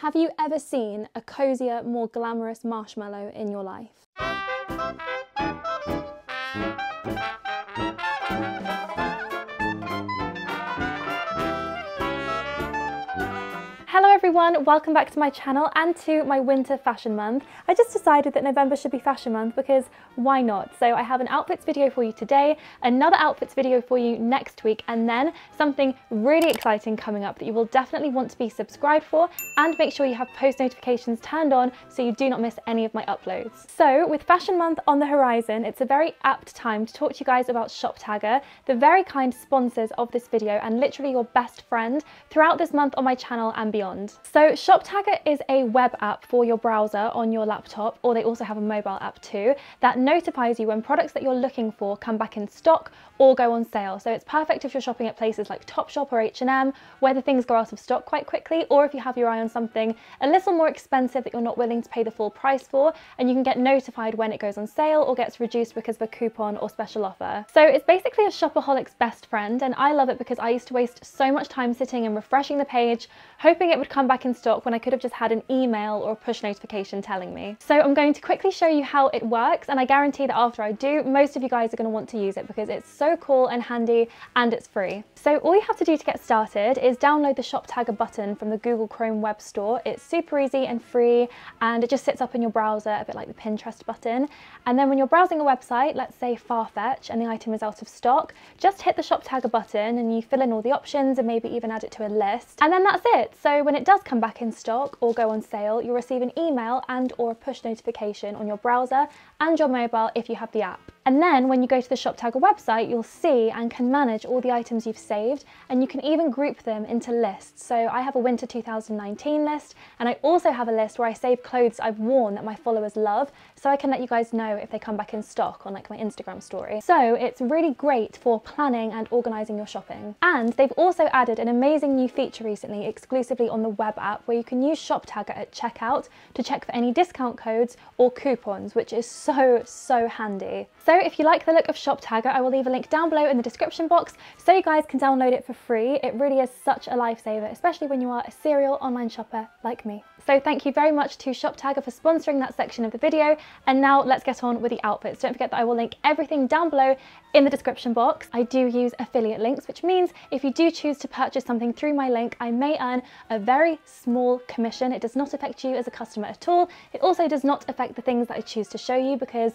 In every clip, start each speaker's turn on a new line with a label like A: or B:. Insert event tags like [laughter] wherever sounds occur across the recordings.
A: Have you ever seen a cozier, more glamorous marshmallow in your life? Everyone, welcome back to my channel and to my winter fashion month. I just decided that November should be fashion month because why not? So I have an outfits video for you today, another outfits video for you next week, and then something really exciting coming up that you will definitely want to be subscribed for and make sure you have post notifications turned on so you do not miss any of my uploads. So with fashion month on the horizon, it's a very apt time to talk to you guys about Shoptagr, the very kind sponsors of this video and literally your best friend throughout this month on my channel and beyond beyond. So Shoptagr is a web app for your browser on your laptop, or they also have a mobile app too, that notifies you when products that you're looking for come back in stock or go on sale. So it's perfect if you're shopping at places like Topshop or H&M, where the things go out of stock quite quickly, or if you have your eye on something a little more expensive that you're not willing to pay the full price for, and you can get notified when it goes on sale or gets reduced because of a coupon or special offer. So it's basically a shopaholic's best friend, and I love it because I used to waste so much time sitting and refreshing the page, hoping it would come back in stock when I could have just had an email or a push notification telling me. So I'm going to quickly show you how it works, and I guarantee that after I do, most of you guys are going to want to use it because it's so so cool and handy and it's free. So all you have to do to get started is download the Shoptagr button from the Google Chrome Web Store. It's super easy and free and it just sits up in your browser a bit like the Pinterest button. And then when you're browsing a website, let's say Farfetch and the item is out of stock, just hit the Shoptagr button and you fill in all the options and maybe even add it to a list. And then that's it. So when it does come back in stock or go on sale, you'll receive an email and or a push notification on your browser and your mobile if you have the app. And then when you go to the Shoptagr website, you'll see and can manage all the items you've saved, and you can even group them into lists. So I have a winter 2019 list, and I also have a list where I save clothes I've worn that my followers love, so I can let you guys know if they come back in stock on like my Instagram story. So it's really great for planning and organizing your shopping. And they've also added an amazing new feature recently exclusively on the web app where you can use Shoptagr at checkout to check for any discount codes or coupons, which is so, so handy. So if you like the look of Shoptagr, I will leave a link down below in the description box so you guys can download it for free. It really is such a lifesaver, especially when you are a serial online shopper like me. So thank you very much to Shoptagr for sponsoring that section of the video. And now let's get on with the outfits. Don't forget that I will link everything down below in the description box. I do use affiliate links, which means if you do choose to purchase something through my link, I may earn a very small commission. It does not affect you as a customer at all. It also does not affect the things that I choose to show you because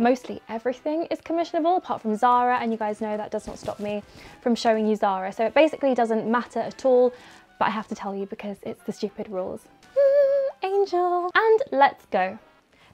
A: mostly everything is commissionable apart from Zara and you guys know that does not stop me from showing you Zara so it basically doesn't matter at all but I have to tell you because it's the stupid rules. [laughs] Angel! And let's go.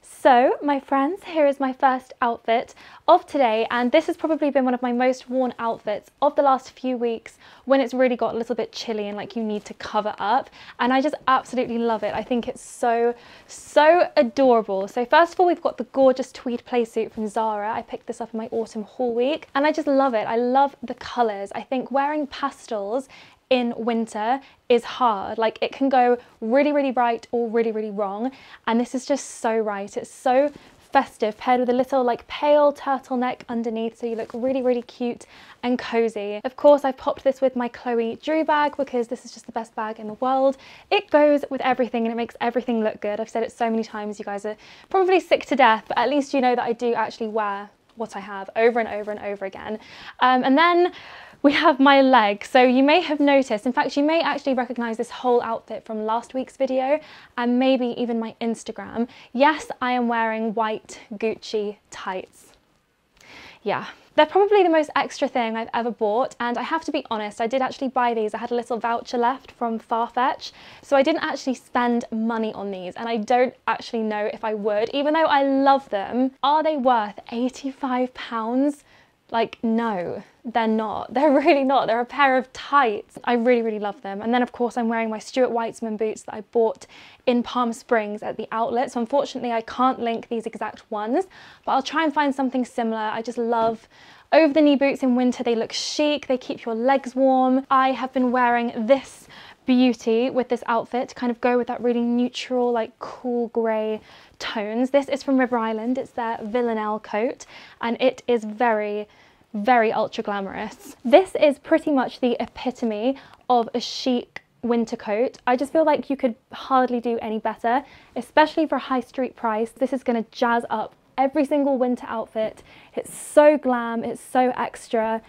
A: So my friends, here is my first outfit of today and this has probably been one of my most worn outfits of the last few weeks when it's really got a little bit chilly and like you need to cover up and I just absolutely love it. I think it's so, so adorable. So first of all we've got the gorgeous tweed playsuit from Zara. I picked this up in my autumn haul week and I just love it. I love the colours. I think wearing pastels in winter is hard. Like it can go really, really bright or really, really wrong. And this is just so right. It's so festive paired with a little like pale turtleneck underneath so you look really really cute and cozy. Of course I've popped this with my Chloe Drew bag because this is just the best bag in the world. It goes with everything and it makes everything look good. I've said it so many times you guys are probably sick to death but at least you know that I do actually wear what I have over and over and over again. Um, and then we have my leg. So you may have noticed, in fact, you may actually recognize this whole outfit from last week's video and maybe even my Instagram. Yes, I am wearing white Gucci tights. Yeah, they're probably the most extra thing I've ever bought and I have to be honest, I did actually buy these. I had a little voucher left from Farfetch, so I didn't actually spend money on these and I don't actually know if I would, even though I love them. Are they worth 85 pounds? Like, no, they're not. [laughs] They're really not. They're a pair of tights. I really, really love them. And then, of course, I'm wearing my Stuart Weitzman boots that I bought in Palm Springs at the outlet. So unfortunately, I can't link these exact ones, but I'll try and find something similar. I just love over the knee boots in winter. They look chic. They keep your legs warm. I have been wearing this beauty with this outfit to kind of go with that really neutral, like cool grey tones. This is from River Island. It's their Villanelle coat and it is very, very ultra glamorous. This is pretty much the epitome of a chic winter coat. I just feel like you could hardly do any better, especially for a high street price. This is going to jazz up every single winter outfit. It's so glam, it's so extra.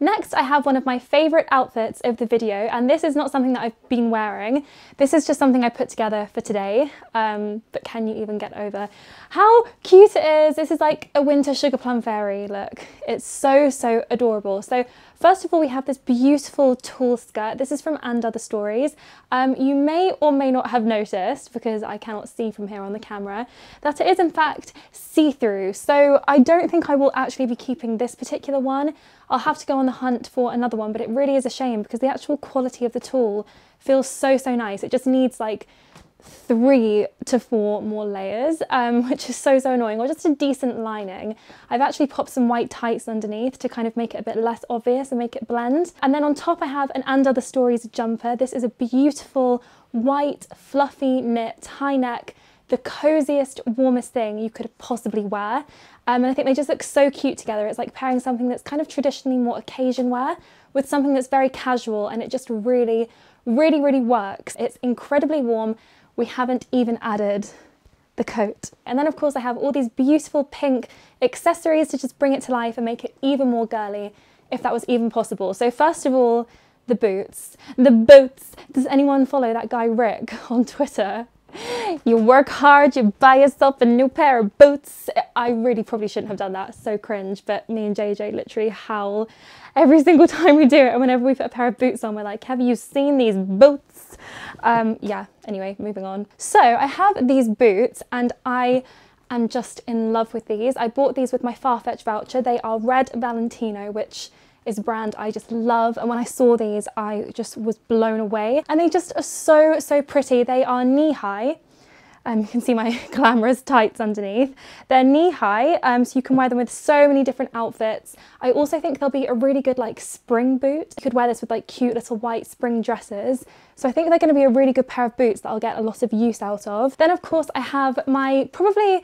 A: Next, I have one of my favourite outfits of the video, and this is not something that I've been wearing. This is just something I put together for today, um, but can you even get over how cute it is? This is like a winter sugar plum fairy look. It's so, so adorable. So First of all, we have this beautiful tulle skirt. This is from And Other Stories. Um, you may or may not have noticed, because I cannot see from here on the camera, that it is in fact see-through. So I don't think I will actually be keeping this particular one. I'll have to go on the hunt for another one, but it really is a shame because the actual quality of the tulle feels so, so nice. It just needs like three to four more layers, um, [laughs] which is so, so annoying, or just a decent lining. I've actually popped some white tights underneath to kind of make it a bit less obvious and make it blend. And then on top I have an And Other Stories jumper. This is a beautiful white fluffy knit high neck the coziest, warmest thing you could possibly wear. Um, and I think they just look so cute together. It's like pairing something that's kind of traditionally more occasion wear with something that's very casual and it just really, really, really works. It's incredibly warm we haven't even added the coat. And then of course I have all these beautiful pink accessories to just bring it to life and make it even more girly, if that was even possible. So first of all, the boots. The boots! Does anyone follow that guy Rick [laughs] on Twitter? You work hard, you buy yourself a new pair of boots. I really probably shouldn't have done that, so cringe, but me and JJ literally howl every single [laughs] time we do it. And whenever we put a pair of boots on, we're like, have you seen these boots? Um, yeah, anyway, moving on. So I have these boots and I am just in love with these. I bought these with my Farfetch voucher. They are Red Valentino, which is a brand I just love. And when I saw these, I just was blown away. And they just are so, so pretty. They are knee high um, you can see my [laughs] glamorous tights underneath. They're knee high, um, so you can wear them with so many different outfits. I also think they'll be a really good like spring boot. You could wear this with like cute little white spring dresses. So I think they're going to be a really good pair of boots that I'll get a lot of use out of. Then of course I have my probably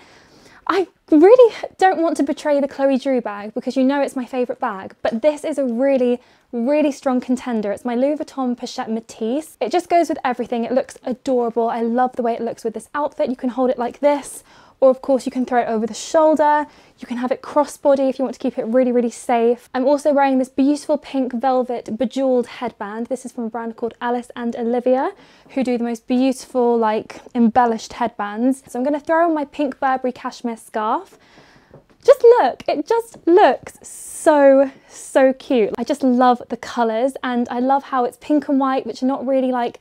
A: I really don't want to betray the Chloe Drew bag because you know it's my favourite bag, but this is a really, really strong contender. It's my Louis Vuitton Pochette Métis. It just goes with everything. It looks adorable. I love the way it looks with this outfit. You can hold it like this or of course you can throw it over the shoulder. You can have it crossbody if you want to keep it really, really safe. I'm also wearing this beautiful pink velvet bejeweled headband. This is from a brand called Alice and Olivia, who do the most beautiful, like, embellished headbands. So I'm gonna throw on my pink Burberry cashmere scarf. Just look, it just looks so, so cute. I just love the colours and I love how it's pink and white, which are not really like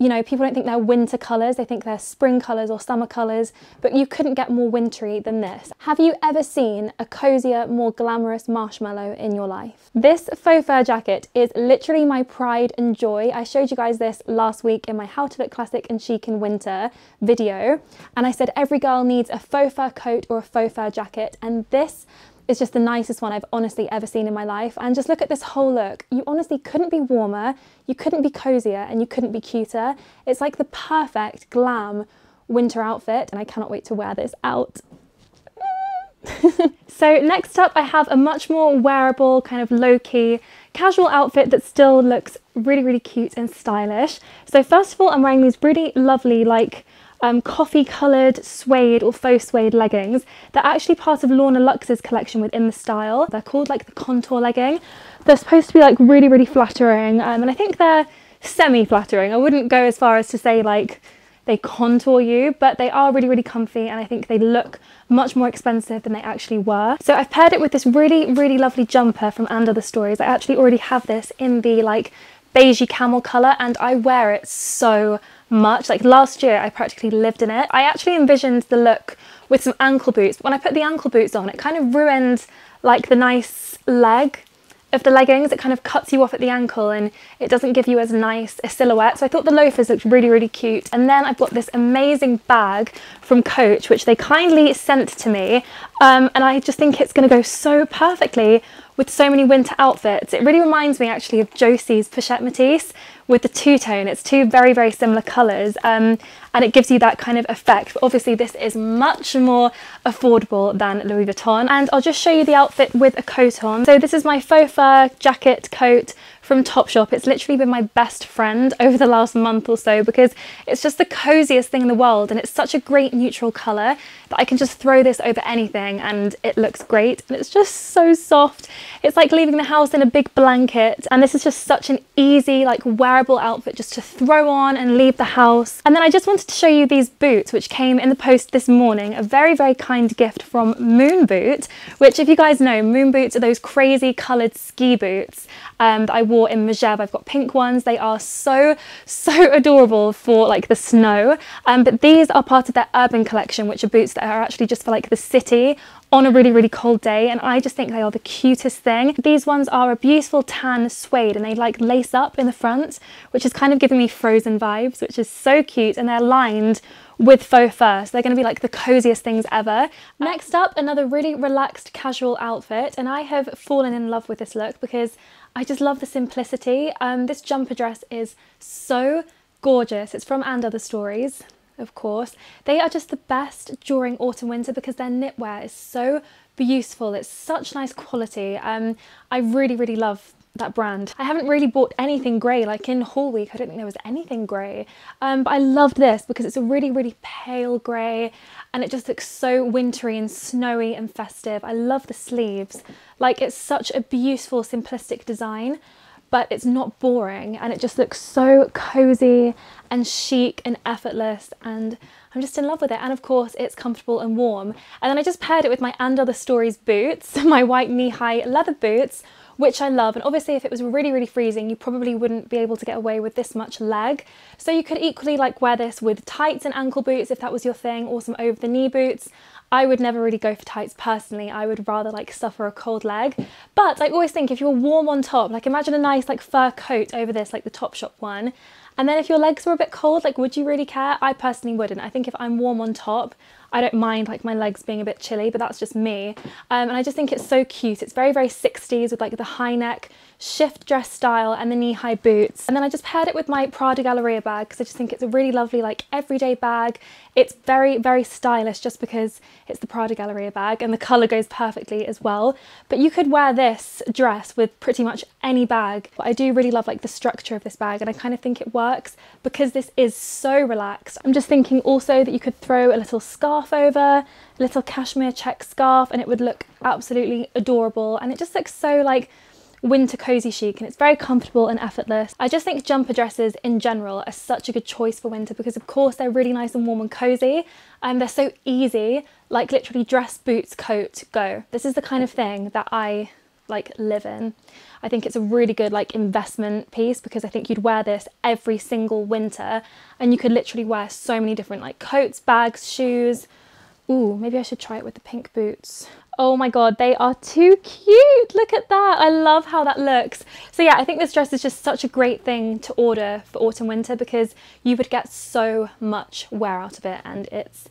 A: you know, people don't think they're winter colours, they think they're spring colours or summer colours, but you couldn't get more wintry than this. Have you ever seen a cozier, more glamorous marshmallow in your life? This faux fur jacket is literally my pride and joy. I showed you guys this last week in my How to Look Classic and Chic in Winter video, and I said every girl needs a faux fur coat or a faux fur jacket, and this is just the nicest one I've honestly ever seen in my life. And just look at this whole look. You honestly couldn't be warmer, you couldn't be cozier, and you couldn't be cuter. It's like the perfect glam winter outfit, and I cannot wait to wear this out. [laughs] so next up I have a much more wearable kind of low-key casual outfit that still looks really really cute and stylish. So first of all I'm wearing these really lovely like um, coffee coloured suede or faux suede leggings. They're actually part of Lorna Luxe's collection within the style. They're called like the contour legging. They're supposed to be like really, really flattering um, and I think they're semi-flattering. I wouldn't go as far as to say like they contour you, but they are really, really comfy and I think they look much more expensive than they actually were. So I've paired it with this really, really lovely jumper from And Other Stories. I actually already have this in the like beigey camel colour and I wear it so much. Like last year I practically lived in it. I actually envisioned the look with some ankle boots. But when I put the ankle boots on it kind of ruined like the nice leg of the leggings. It kind of cuts you off at the ankle and it doesn't give you as nice a silhouette. So I thought the loafers looked really, really cute. And then I've got this amazing bag from Coach, which they kindly sent to me. Um, and I just think it's gonna go so perfectly with so many winter outfits. It really reminds me actually of Josie's Pochette Métis with the two-tone. It's two very, very similar colours um, and it gives you that kind of effect. But obviously this is much more affordable than Louis Vuitton. And I'll just show you the outfit with a coat on. So this is my faux fur jacket coat from Topshop. It's literally been my best friend [laughs] over the last month or so because it's just the coziest thing in the world and it's such a great neutral colour that I can just throw this over anything and it looks great and it's just so soft. It's like leaving the house in a big blanket and this is just such an easy like wearable outfit just to throw on and leave the house. And then I just wanted to show you these boots which came in the post this morning, a very very kind gift from Moon Boot which if you guys know Moon Boots are those crazy coloured ski boots um, that I wore in Megève. I've got pink ones. They are so, so [laughs] adorable for like the snow. Um, but these are part of their urban collection, which are boots that are actually just for like the city on a really, really cold day. And I just think they are the cutest thing. These ones are a beautiful tan suede and they like lace up in the front, which is kind of giving me frozen vibes, which is so cute. And they're lined with faux fur. So they're going to be like the coziest things ever. Next up, another really relaxed casual outfit. And I have fallen in love with this look because I just love the simplicity. Um, this jumper dress is so gorgeous. It's from And Other Stories, of course. They are just the best during autumn winter because their knitwear is so beautiful. It's such nice quality. Um, I really, really love that brand. I haven't really bought anything grey, like in Haul Week, I don't think there was anything grey. Um, but I loved this because it's a really, really pale grey and it just looks so wintry and snowy and festive. I love the sleeves. Like it's such a beautiful, simplistic design, but it's not boring and it just looks so cozy and chic and effortless and I'm just in love with it. And of course, it's comfortable and warm. And then I just paired it with my And Other Stories boots, [laughs] my white knee-high leather boots, which I love. And obviously if it was really, really freezing, you probably wouldn't be able to get away with this much leg. So you could equally like wear this with tights and ankle boots if that was your thing, or some over the knee boots. I would never really go for tights personally. I would rather like suffer a cold leg. But I always think if you're warm on top, like imagine a nice like fur coat over this, like the Topshop one. And then if your legs were a bit cold, like would you really care? I personally wouldn't. I think if I'm warm on top, I don't mind like my legs being a bit chilly, but that's just me. Um, and I just think it's so cute. It's very, very 60s with like the high neck, shift dress style and the knee-high boots. And then I just paired it with my Prada Galleria bag because I just think it's a really lovely like everyday bag. It's very, very stylish just because it's the Prada Galleria bag and the colour goes perfectly as well. But you could wear this dress with pretty much any bag. But I do really love like the structure of this bag and I kind of think it works because this is so relaxed. I'm just thinking also that you could throw a little scarf over, a little cashmere check scarf and it would look absolutely adorable. And it just looks so like winter cozy chic and it's very comfortable and effortless. I just think jumper dresses in general are such a good choice for winter because of course they're really nice and warm and cozy and they're so easy, like literally dress, boots, coat, go. This is the kind of thing that I like live in. I think it's a really good like investment piece because I think you'd wear this every single winter and you could literally wear so many different like coats, bags, shoes. Ooh, maybe I should try it with the pink boots. Oh my god, they are too cute. Look at that. I love how that looks. So yeah, I think this dress is just such a great thing to order for autumn winter because you would get so much wear out of it and it's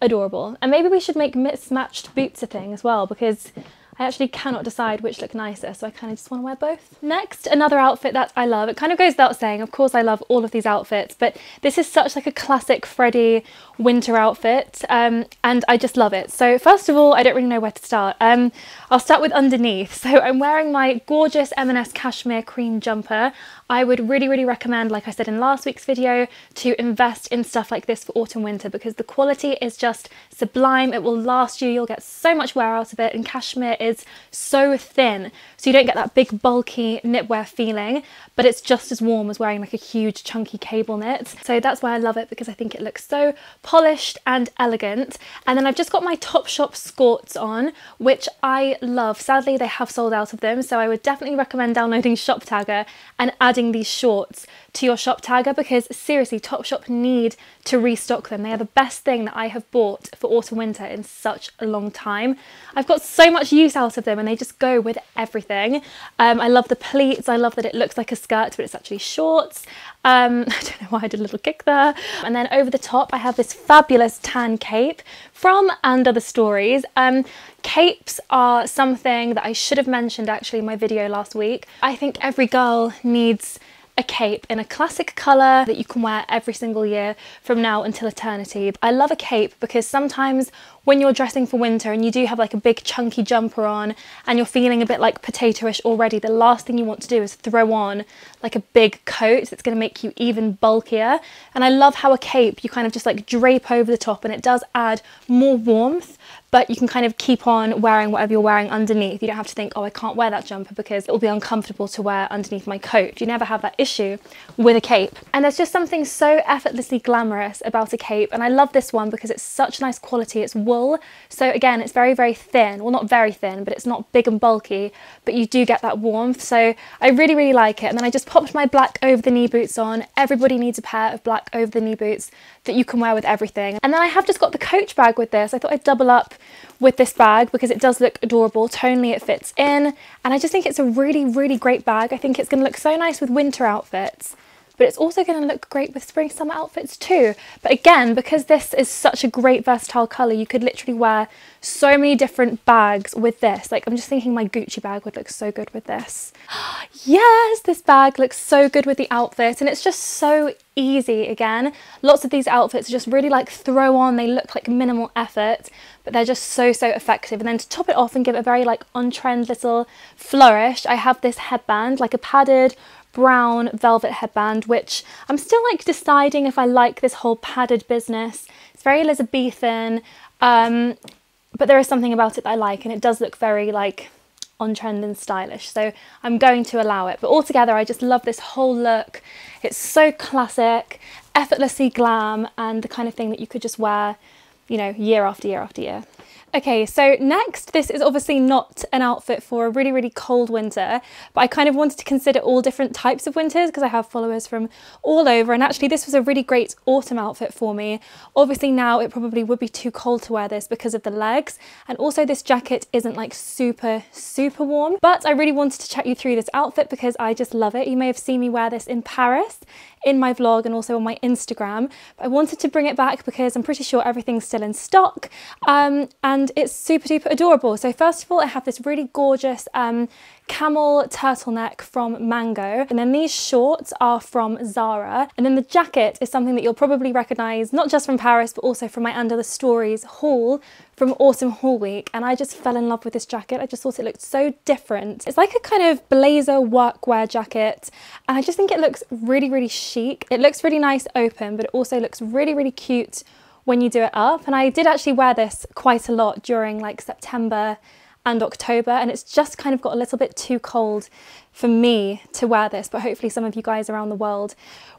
A: adorable. And maybe we should make mismatched boots a thing as well because I actually cannot decide which look nicer, so I kind of just want to wear both. Next, another outfit that I love. It kind of goes without saying, of course I love all of these outfits, but this is such like a classic Freddy winter outfit, um, and I just love it. So first of all, I don't really know where to start. Um, I'll start with underneath. [laughs] So I'm wearing my gorgeous M&S cashmere cream jumper. I would really, really recommend, like I said in last week's video, to invest in stuff like this for autumn winter because the quality is just sublime. It will last you. You'll get so much wear out of it and cashmere is so thin so you don't get that big bulky knitwear feeling but it's just as warm as wearing like a huge chunky cable knit. So that's why I love it because I think it looks so polished and elegant. And then I've just got my Topshop skorts on, which I love. Sadly, they have sold out of them. So I would definitely recommend downloading Shoptagr and adding these shorts to your Shoptagr because seriously, Topshop need to restock them. They are the best thing that I have bought for autumn winter in such a long time. I've got so much use out of them and they just go with everything. Um, I love the pleats. I love that it looks like a skirt but it's actually shorts. Um, [laughs] I don't know why I did a little kick there. And then over the top, I have this fabulous tan cape from And Other Stories. Um, capes are something that I should have mentioned actually in my video last week. I think every girl needs a cape in a classic colour that you can wear every single year from now until eternity. I love a cape because sometimes when you're dressing for winter and you do have like a big chunky jumper on and you're feeling a bit like potatoish already, the last thing you want to do is throw on like a big coat that's going to make you even bulkier. And I love how a cape you kind of just like drape over the top and it does add more warmth but you can kind of keep on wearing whatever you're wearing underneath. You don't have to think, oh, I can't wear that jumper because it will be uncomfortable to wear underneath my coat. You never have that issue with a cape. And there's just something so effortlessly glamorous about a cape. And I love this one because it's such nice quality. It's wool. So again, it's very, very thin. Well, not very thin, but it's not big and bulky, but you do get that warmth. So I really, really like it. And then I just popped my black over the knee boots on. Everybody needs a pair of black over the knee boots that you can wear with everything. And then I have just got the Coach bag with this. I thought I'd double up with this bag because it does look adorable. Tonally it fits in and I just think it's a really, really great bag. I think it's going to look so nice with winter outfits but it's also going to look great with spring summer outfits too. But again, because this is such a great versatile colour, you could literally wear so many different bags with this. Like I'm just thinking my Gucci bag would look so good with this. [gasps] yes, this bag looks so good with the outfit and it's just so easy again. Lots of these outfits are just really like throw on, they look like minimal effort, but they're just so, so effective. And then to top it off and give it a very like on-trend little flourish, I have this headband, like a padded brown velvet headband, which I'm still like deciding if I like this whole padded business. It's very Elizabethan, um, but there is something about it that I like and it does look very like on trend and stylish. So I'm going to allow it. But altogether, I just love this whole look. It's so classic, effortlessly glam and the kind of thing that you could just wear, you know, year after year after year. Okay, so next, this is obviously not an outfit for a really, really cold winter, but I kind of wanted to consider all different types of winters because I have followers from all over. And actually, this was a really great autumn outfit for me. Obviously, now it probably would be too cold to wear this because of the legs. And also, this jacket isn't like super, super warm. But I really wanted to chat you through this outfit because I just love it. You may have seen me wear this in Paris in my vlog and also on my Instagram. But I wanted to bring it back because I'm pretty sure everything's still in stock um, and it's super duper adorable. So first of all, I have this really gorgeous um, camel turtleneck from Mango. And then these shorts are from Zara. And then the jacket is something that you'll probably recognize, not just from Paris, but also from my And Other Stories haul from Autumn Haul Week. And I just fell in love with this jacket. I just thought it looked so different. It's like a kind of blazer workwear jacket. And I just think it looks really, really chic. It looks really nice open, but it also looks really, really cute when you do it up. And I did actually wear this quite a lot during like September and October and it's just kind of got a little bit too cold for me to wear this but hopefully some of you guys around the world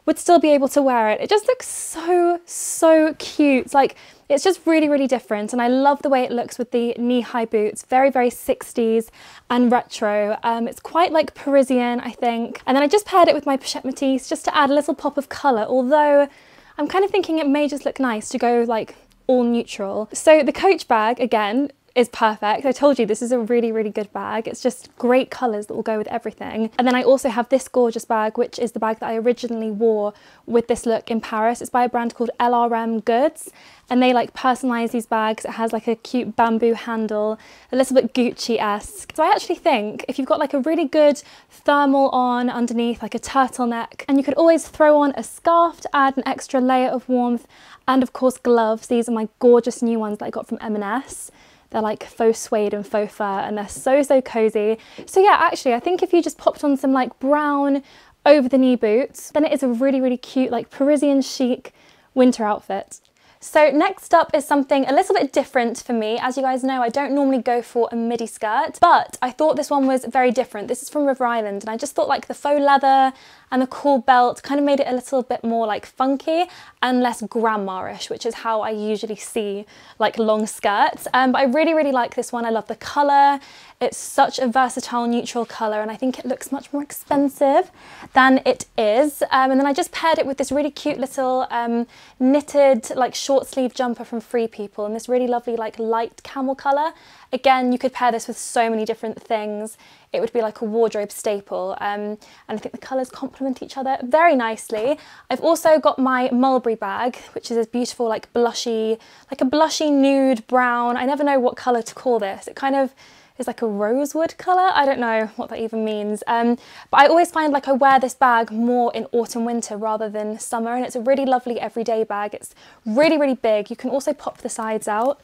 A: would still be able to wear it. It just looks so so cute like it's just really really different and I love the way it looks with the knee-high boots very very 60s and retro. Um, it's quite like Parisian I think and then I just paired it with my Pochette Métis just to add a little pop of colour although I'm kind of thinking it may just look nice to go like all neutral. So the Coach bag, again, is perfect. I told you this is a really, really good bag. It's just great colours that will go with everything. And then I also have this gorgeous bag, which is the bag that I originally wore with this look in Paris. It's by a brand called LRM Goods and they like personalise these bags. It has like a cute bamboo handle, a little bit Gucci-esque. So I actually think if you've got like a really good thermal on underneath, like a turtleneck, and you could always throw on a scarf to add an extra layer of warmth, and of course gloves. These are my gorgeous new ones that I got from M&S. They're like faux suede and faux fur and they're so, so cozy. So yeah, actually, I think if you just popped on some like brown over the knee boots, then it is a really, really cute, like Parisian chic winter outfit. So next up is something a little bit different for me. As you guys know, I don't normally go for a midi skirt, but I thought this one was very different. This is from River Island and I just thought like the faux leather and the cool belt kind of made it a little bit more like funky and less grandma-ish, which is how I usually see like long skirts. Um, but I really, really like this one. I love the colour. It's such a versatile neutral colour and I think it looks much more expensive than it is. Um, and then I just paired it with this really cute little um, knitted like short sleeve jumper from Free People in this really lovely like light camel colour. Again, you could pair this with so many different things. It would be like a wardrobe staple. Um, and I think the colours complement each other very nicely. I've also got my Mulberry bag, which is this beautiful like blushy, like a blushy nude brown. I never know what colour to call this. It kind of is like a rosewood colour. I don't know what that even means. Um, but I always find like I wear this bag more in autumn winter rather than summer and it's a really lovely everyday bag. It's really, really big. You can also pop the sides out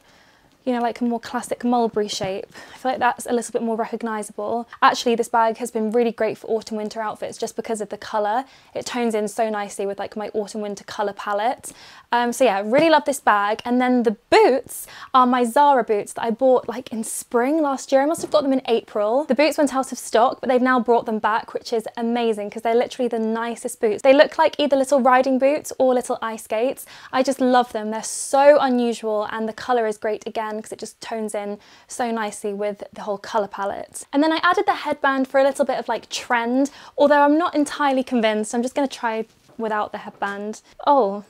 A: you know, like a more classic mulberry shape. I feel like that's a little bit more recognisable. Actually, this bag has been really great for autumn winter outfits just because of the colour. It tones in so nicely with like my autumn winter colour palette. Um, so yeah, really love this bag. And then the boots are my Zara boots that I bought like in spring last year. I must have got them in April. The boots went out of stock, but they've now brought them back, which is amazing because they're literally the nicest boots. They look like either little riding boots or little ice skates. I just love them. They're so unusual and the colour is great again because it just tones in so nicely with the whole colour palette. And then I added the headband for a little bit of like trend, although I'm not entirely convinced. I'm just going to try without the headband. Oh,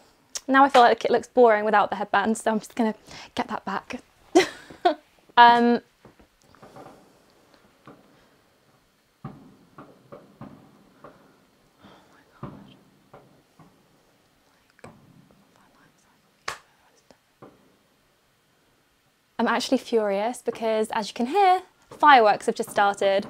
A: now I feel like it looks boring without the headband, so I'm just going to get that back. [laughs] um, I'm actually furious because as you can hear, fireworks have just started.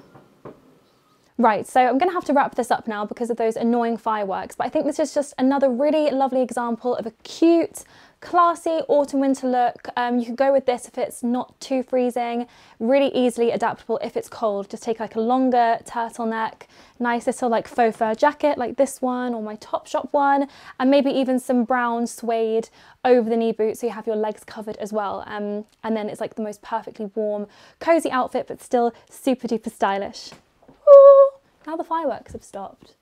A: Right, so I'm going to have to wrap this up now because of those annoying fireworks, but I think this is just another really lovely example of a cute, classy autumn winter look. Um, you could go with this if it's not too freezing, really easily adaptable if it's cold. Just take like a longer turtleneck, nice little like faux fur jacket like this one or my Topshop one, and maybe even some brown suede over the knee boot so you have your legs covered as well. Um, and then it's like the most perfectly warm, cozy outfit, but still super duper stylish. Ooh, now the fireworks have stopped.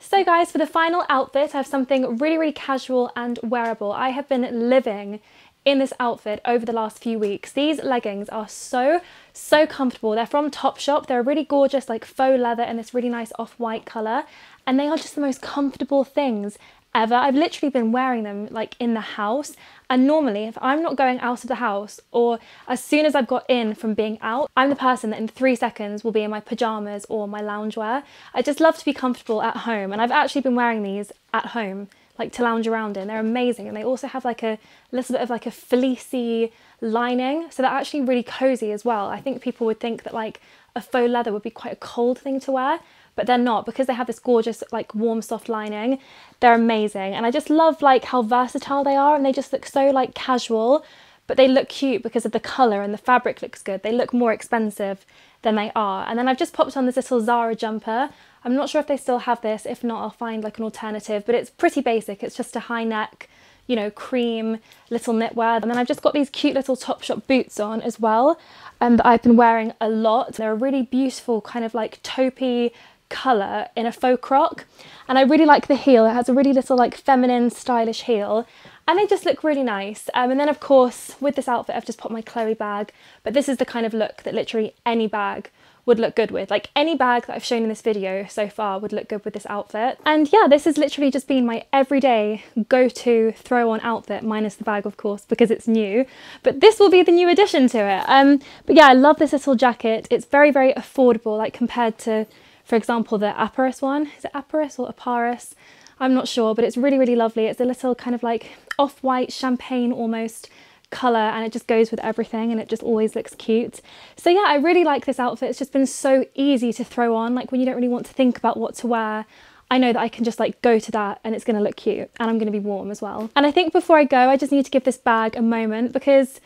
A: So guys, for the final outfit, I have something really, really casual and wearable. I have been living in this outfit over the last few weeks. These leggings are so, so comfortable. They're from Topshop. They're really gorgeous, like faux leather in this really nice off-white colour. And they are just the most comfortable things ever. I've literally been wearing them like in the house. And normally, if I'm not going out of the house or as soon as I've got in from being out, I'm the person that in three seconds will be in my pajamas or my loungewear. I just love to be comfortable at home. And I've actually been wearing these at home, like to lounge around in. They're amazing. And they also have like a little bit of like a fleecy lining. So they're actually really cozy as well. I think people would think that like a faux leather would be quite a cold thing to wear but they're not because they have this gorgeous like warm soft lining they're amazing. And I just love like how versatile they are and they just look so like casual but they look cute because of the colour and the fabric looks good. They look more expensive than they are. And then I've just popped on this little Zara jumper. I'm not sure if they still have this. If not I'll find like an alternative but it's pretty basic. It's just a high neck you know, cream little knitwear. And then I've just got these cute little Topshop boots on as well um, that I've been wearing a lot. They're a really beautiful kind of like taupey colour in a faux croc and I really like the heel. It has a really little like feminine stylish heel and they just look really nice. Um, and then of course with this outfit I've just put my Chloe bag but this is the kind of look that literally any bag would look good with. Like any bag that I've shown in this video so far would look good with this outfit. And yeah, this has literally just been my everyday go-to throw on outfit, minus the bag of course, because it's new. But this will be the new addition to it. Um, but yeah, I love this little jacket. It's very, very affordable, like compared to for example, the Apparis one, is it Apparis or Apparis? I'm not sure, but it's really, really lovely. It's a little kind of like off-white champagne almost colour and it just goes with everything and it just always looks cute. So yeah, I really like this outfit. It's just been so easy to throw on. Like when you don't really want to think about what to wear, I know that I can just like go to that and it's going to look cute and I'm going to be warm as well. And I think before I go, I just need to give this bag a moment because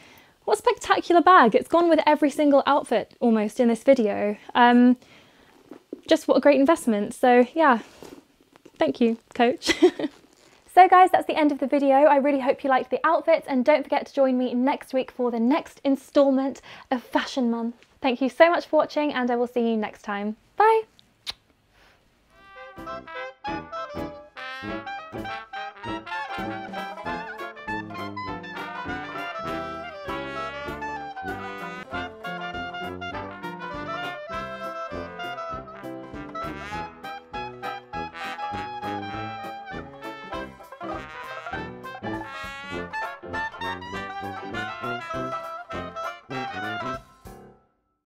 A: what spectacular bag. It's gone with every single outfit almost in this video. Um, just what a great investment. So yeah, thank you, coach. [laughs] So guys, that's the end of the video. I really hope you liked the outfits and don't forget to join me next week for the next instalment of Fashion Month. Thank you so much for watching and I will see you next time. Bye!